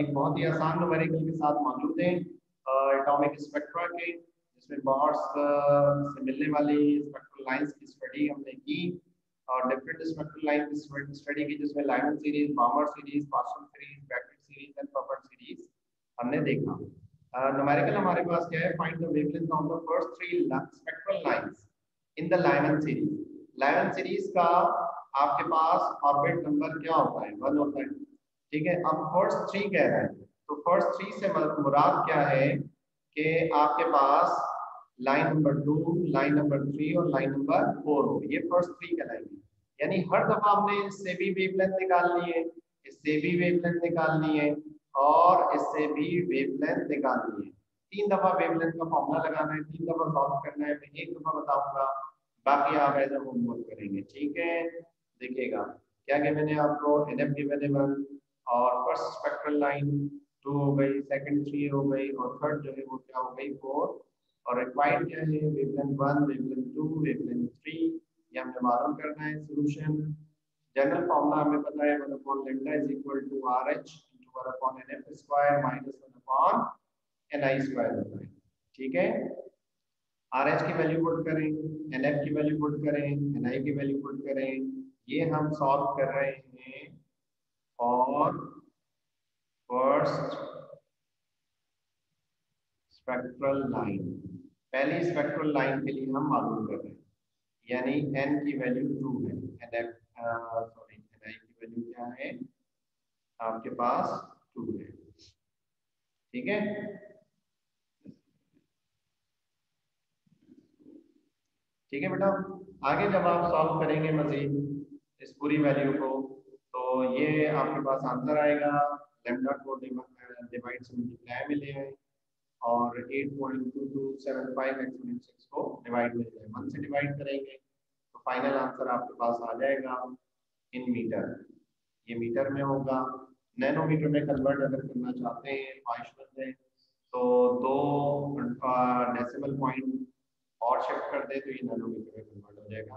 एक बहुत ही आसान न्यूमेरिकल के साथ मौजूद हैं एटॉमिक स्पेक्ट्रा के, जिसमें बॉर्ड्स से मिलने वाली स्पेक्ट्रल लाइंस की स्टडी हमने की और डिफरेंट स्पेक्ट्रल लाइन की स्टडी की, जिसमें Lyman series Balmer series Paschen series Brackett series and popper series हमने देखा। न्यूमेरिकल हमारे पास क्या है? Find the wavelength of the first three spectral lines in the Lyman series Lyman series का आपके पास ऑर्बिट नंबर क्या होता है? वन होता है। ठीक है? अब फ़र्स्ट थ्री कह रहा है। तो फ़र्स्ट थ्री से मुराद क्या है कि आपके पास line number two line number three और लाइन नंबर फोर हो ये फ़र्स्ट थ्री कहलाएँगे। यानी हर दफ़ा हमने इससे भी वेवलेंथ निकालनी है, इससे भी वेवलेंथ निकालनी है और इससे भी वेवलेंथ निकालनी है। तीन दफ़ा वेवलेंथ का फॉर्मूला लगाना है, तीन दफ़ा सॉल्व करना है, मैं एक दफ़ा बताऊँगा। बाकी आप एज होमवर्क करेंगे। ठीक है? देखिएगा क्या गिवन मैंने आपको एन एफ़ गिवन और फ़र्स्ट स्पेक्ट्रल लाइन टू हो गई सेकंड थ्री हो गई और थर्ड जो है वो क्या हो गई फोर और रिक्वायर्ड क्या है? Wavelength one wavelength two wavelength three ये हमें मालूम करना है सॉल्यूशन जनरल फॉर्मूला हमें पता है 1 upon lambda is equal to RH into 1 upon NF square minus 1 upon NI square होता है। ठीक है? आरएच की वैल्यू पुट करें एनएफ की वैल्यू पुट करें एनआई की वैल्यू पुट करें। ये हम सॉल्व कर रहे हैं और फ़र्स्ट स्पेक्ट्रल लाइन पहली स्पेक्ट्रल लाइन के लिए हम मालूम कर रहे हैं। यानी एन की वैल्यू टू है। एन सॉरी एन आई की वैल्यू क्या है? आपके पास टू है। ठीक है? ठीक है बेटा? आगे जब आप सॉल्व करेंगे मजीद पूरी वैल्यू को तो ये आपके पास आंसर आएगा। लेमडा को डिवाइड से मल्टीप्लाई मिले हैं? और 8.2275 एक्सपोनेंशियल को डिवाइड मिल जाए वन से डिवाइड करेंगे। तो फाइनल आंसर आपके पास आ जाएगा इन मीटर ये मीटर में होगा। नैनोमीटर में कन्वर्ट अगर करना चाहते हैं फाइशनल में तो दो डेसिमल पॉइंट और शिफ्ट कर दे तो ये नैनोमीटर में कन्वर्ट हो जाएगा।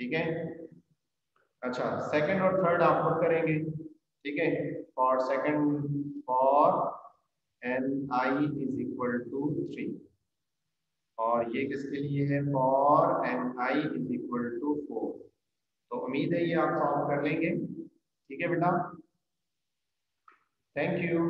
ठीक है? अच्छा सेकंड और थर्ड आप पुट करेंगे, ठीक है? For second for N I is equal to three और ये किसके लिए है? For N I is equal to four तो उम्मीद है ये आप सॉल्व कर लेंगे। ठीक है बेटा? Thank you